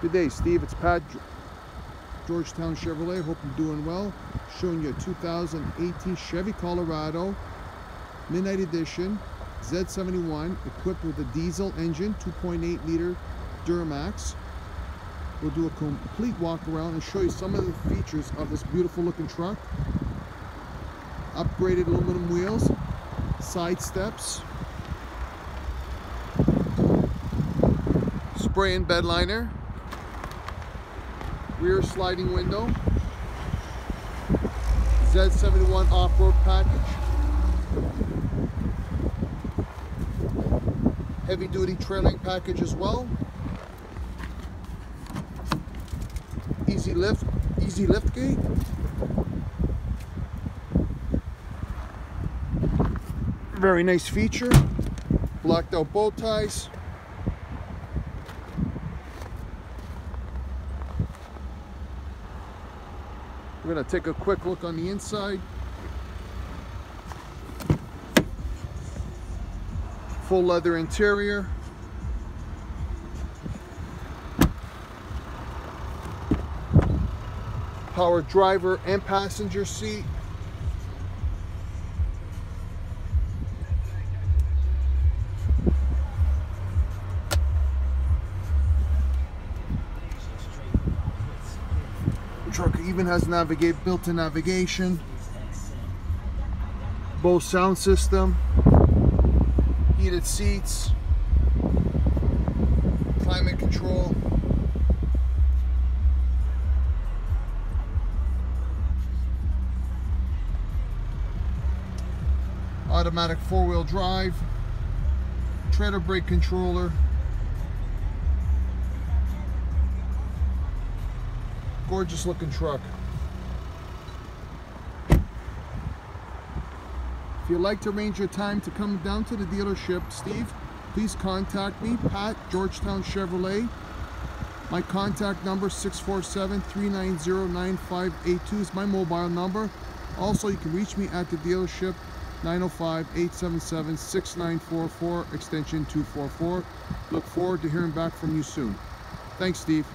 Good day, Steve. It's Pat, Georgetown Chevrolet. Hope you're doing well. Showing you a 2018 Chevy Colorado Midnight Edition Z71 equipped with a diesel engine, 2.8 liter Duramax. We'll do a complete walk around and show you some of the features of this beautiful looking truck. Upgraded aluminum wheels, side steps, spray and bed liner, rear sliding window, Z71 off-road package, heavy duty trailing package as well, easy lift, easy lift gate, very nice feature, blacked out bow ties, We're going to take a quick look on the inside. Full leather interior. Power driver and passenger seat. Truck even has navigate built-in navigation. Bose sound system heated seats climate control. Automatic four-wheel drive trailer brake controller gorgeous looking truck. If you'd like to arrange your time to come down to the dealership, Steve, please contact me, Pat, Georgetown Chevrolet. My contact number 647-390-9582 is my mobile number. Also, you can reach me at the dealership 905-877-6944, extension 244. Look forward to hearing back from you soon. Thanks, Steve.